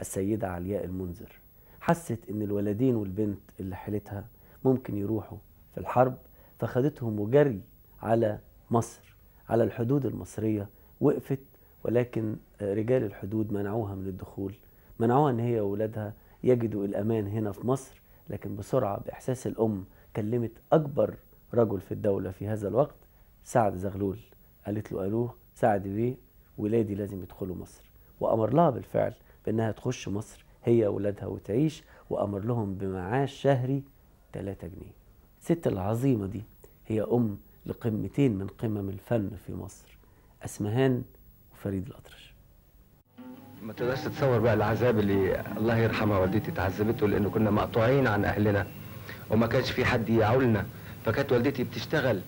السيدة علياء المنذر. حست إن الولدين والبنت اللي حيلتها ممكن يروحوا في الحرب فخدتهم وجري على مصر على الحدود المصرية وقفت ولكن رجال الحدود منعوها من الدخول. منعوها إن هي واولادها يجدوا الأمان هنا في مصر لكن بسرعة بإحساس الأم كلمت أكبر رجل في الدولة في هذا الوقت سعد زغلول. قالت له ألوه سعد بيه ولادي لازم يدخلوا مصر. وأمر لها بالفعل بأنها تخش مصر هي واولادها وتعيش وأمر لهم بمعاش شهري 3 جنيه. الست العظيمة دي هي أم لقمتين من قمم الفن في مصر أسمهان وفريد الأطرش. ما تقدرش تتصور بقى العذاب اللي الله يرحمها والدتي تعذبته لأنه كنا مقطوعين عن أهلنا وما كانش في حد يعولنا فكانت والدتي بتشتغل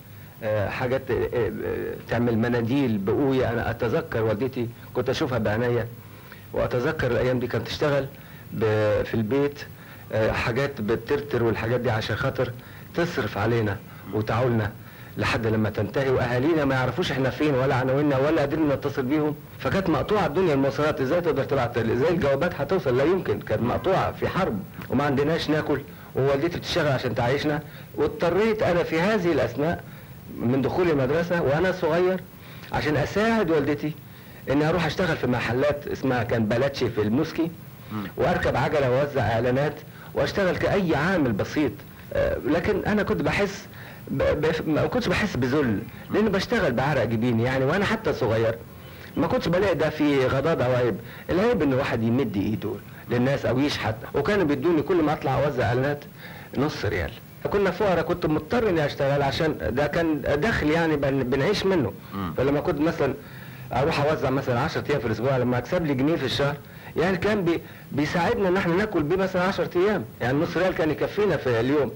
آه، حاجات آه، آه، تعمل مناديل بقوية أنا أتذكر والدتي كنت أشوفها بعينيا. وأتذكر الأيام دي كانت تشتغل في البيت آه، حاجات بترتر والحاجات دي عشان خاطر تصرف علينا وتعولنا لحد لما تنتهي وأهالينا ما يعرفوش إحنا فين ولا عناويننا ولا قادرين نتصل بيهم. فكانت مقطوعة الدنيا المواصلات إزاي تقدر تبعت إزاي الجوابات هتوصل؟ لا يمكن. كانت مقطوعة في حرب وما عندناش ناكل ووالدتي بتشتغل عشان تعيشنا. واضطريت أنا في هذه الأثناء من دخولي المدرسة وأنا صغير عشان أساعد والدتي إني أروح أشتغل في محلات اسمها كان بلاتشي في الموسكي وأركب عجلة وأوزع إعلانات وأشتغل كأي عامل بسيط. آه، لكن أنا كنت بحس. ما كنتش بحس بذل لأني بشتغل بعرق جبيني يعني وأنا حتى صغير ما كنتش بلاقي ده في غضاضه أو عيب. العيب إن الواحد يمد إيده للناس أو يشحت. وكانوا بيدوني كل ما أطلع أوزع إعلانات نص ريال. كنا فقراء كنت مضطر إني أشتغل عشان ده كان دخل يعني بن- بنعيش منه. فلما كنت مثلا أروح اوزع مثلا 10 أيام في الأسبوع لما اكسب لي جنيه في الشهر. يعني كان بي بيساعدنا إن إحنا ناكل بيه مثلا 10 أيام. يعني نص ريال كان يكفينا في اليوم.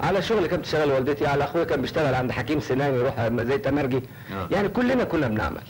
على شغل كانت بتشتغل والدتي على أخويا كان بيشتغل عند حكيم سنان يروح زي تمرجي. آه. يعني كلنا كنا بنعمل.